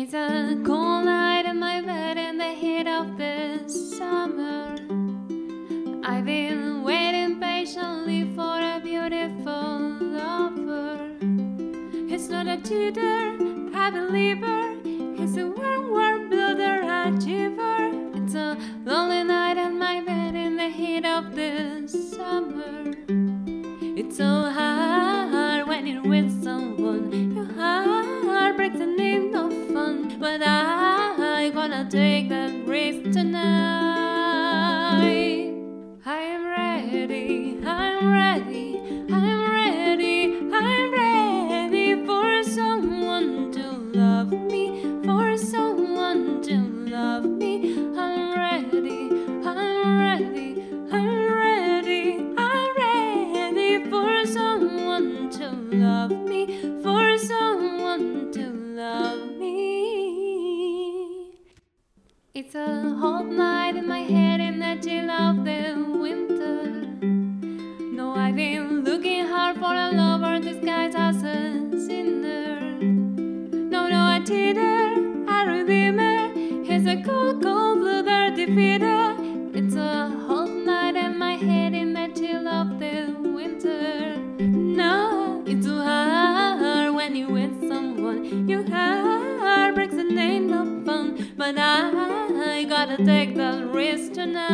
It's a cold night in my bed in the heat of the summer. I've been waiting patiently for a beautiful lover. He's not a cheater, a believer. He's a warm, warm builder, achiever. It's take that risk tonight. I'm ready, I'm ready, I'm ready, I'm ready for someone to love me, for someone to love me. It's a hot night in my head in the chill of the winter. No, I've been looking hard for a lover disguised as a sinner. No, no, a cheater, a redeemer. He's a cold, cold bluebird defeater. It's a hot night in my head in the chill of the winter. No, it's too hard when you're with someone. Your heart breaks and ain't no fun. But I gotta take that risk tonight.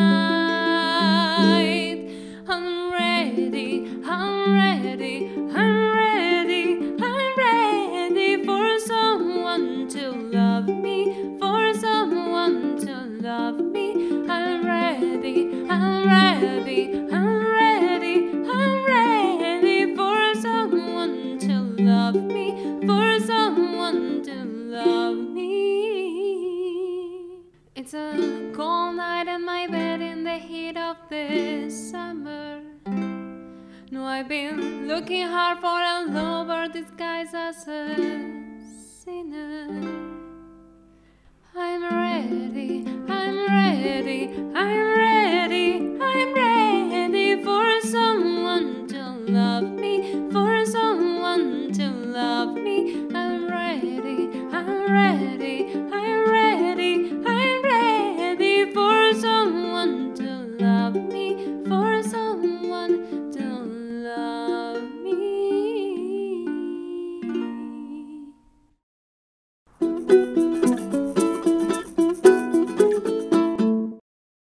I'm ready, I'm ready, I'm ready, I'm ready for someone to love me, for someone to love me. I'm ready, I'm ready, I'm ready, I'm ready for someone to love me, for someone to love me. It's a cold night in my bed in the heat of the summer. No, I've been looking hard for a lover disguised as a sinner. I'm ready, I'm ready, I'm ready, I'm ready for someone to love